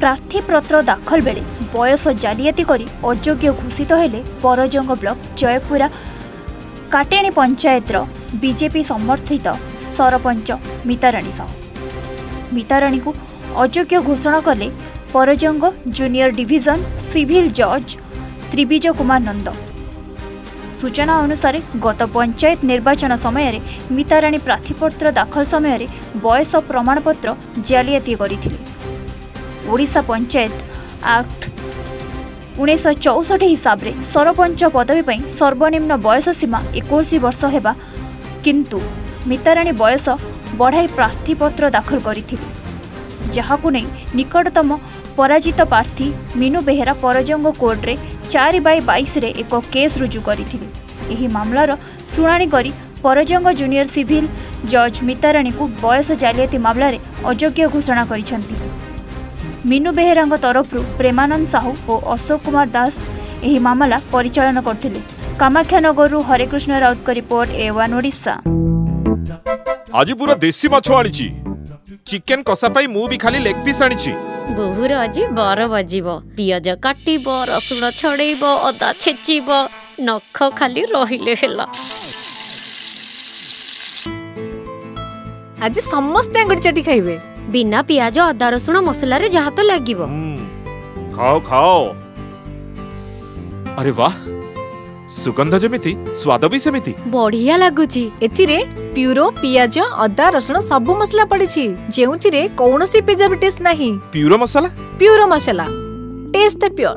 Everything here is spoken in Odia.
ପ୍ରାର୍ଥୀପତ୍ର ଦାଖଲ ବେଳେ ବୟସ ଜାଲିଆତି କରି ଅଯୋଗ୍ୟ ଘୋଷିତ ହେଲେ ପରଜଙ୍ଗ ବ୍ଲକ ଜୟପୁରା କାଟେଣୀ ପଞ୍ଚାୟତର ବିଜେପି ସମର୍ଥିତ ସରପଞ୍ଚ ମିତାରାଣୀ ସାହୁ। ମିତାରାଣୀକୁ ଅଯୋଗ୍ୟ ଘୋଷଣା କଲେ ପରଜଙ୍ଗ ଜୁନିୟର ଡିଭିଜନ ସିଭିଲ ଜଜ୍ ତ୍ରିବିଜ କୁମାର ନନ୍ଦ। ସୂଚନା ଅନୁସାରେ ଗତ ପଞ୍ଚାୟତ ନିର୍ବାଚନ ସମୟରେ ମିତାରାଣୀ ପ୍ରାର୍ଥୀପତ୍ର ଦାଖଲ ସମୟରେ ବୟସ ପ୍ରମାଣପତ୍ର ଜାଲିଆତି କରିଥିଲେ। ଓଡ଼ିଶା ପଞ୍ଚାୟତ ଆକ୍ଟ ଉଣେଇଶହ ଚଉଷଠି ହିସାବରେ ସରପଞ୍ଚ ପଦବୀ ପାଇଁ ସର୍ବନିମ୍ନ ବୟସ ସୀମା ଏକୋଇଶ ବର୍ଷ ହେବା କିନ୍ତୁ ମିତାରାଣୀ ବୟସ ବଢ଼ାଇ ପ୍ରାର୍ଥୀପତ୍ର ଦାଖଲ କରିଥିଲେ। ଯାହାକୁ ନେଇ ନିକଟତମ ପରାଜିତ ପ୍ରାର୍ଥୀ ମିନୁ ବେହେରା ପରଜଙ୍ଗ କୋର୍ଟରେ ଚାରି ବାଇ ବାଇଶରେ ଏକ କେସ୍ ରୁଜୁ କରିଥିଲେ। ଏହି ମାମଲାର ଶୁଣାଣି କରି ପରଜଙ୍ଗ ଜୁନିୟର ସିଭିଲ ଜଜ୍ ମିତାରାଣୀଙ୍କୁ ବୟସ ଜାଲିଆତି ମାମଲାରେ ଅଯୋଗ୍ୟ ଘୋଷଣା କରିଛନ୍ତି। ମିନୁ ବେହେରାଙ୍କ ତରଫରୁ ପ୍ରେମାନନ୍ଦ ସାହୁ ଓ ଅଶୋକ କୁମାର ଦାସ ଏହି ମାମଲା ପରିଚାଳନା କରିଥିଲେ। କାମାକ୍ଷାନଗରରୁ ହରେକୃଷ୍ଣ ରାଉତଙ୍କ ରିପୋର୍ଟ ଏ ୱାନ୍ ଓଡ଼ିଶା। ଆଜି ପୁରା ଦେଶୀ ମାଛ ଆଣିଛି। ଚିକେନ କଷା ପାଇଁ ମୁଁ ବି ଖାଲି ଲେଗ ପିସ୍ ଆଣିଛି। ବୋହୁର ଆଜି ବାର ବାଜିବ। ପିଆଜ କାଟିବ ରସୁଣ ଛଡେଇବ ଅଦା ଛେଚିବ ନଖ ଖାଲି ରହିଲେ ହେଲା। ଆଜି ସମସ୍ତେ ଆଙ୍ଗୁଠି ଚାଟି ଖାଇବେ। ବିନା ପିଆଜ ଅଦା ରସୁଣ ମସଲାରେ ଯାହା ତ ଲାଗିବ। ହୁଁ, ଖାଅ ଖାଅ। ଆରେ ବାହ ସୁଗନ୍ଧ ଯେମିତି ସ୍ୱାଦ ବି ସେମିତି। ବଢିଆ ଲାଗୁଛି। ଏଥିରେ ପ୍ୟୁରୋ ପିଆଜ ଅଦା ରସୁଣ ସବୁ ମସଲା ପଡିଛି। ଯେଉଁଥିରେ କୌଣସି ପ୍ରିଜର୍ଭେଟିଭ୍ସ ନାହିଁ। ପିଉର ମସଲା? ପ୍ୟୁରୋ ମସଲା। ଟେଷ୍ଟ ଦ ପ୍યોર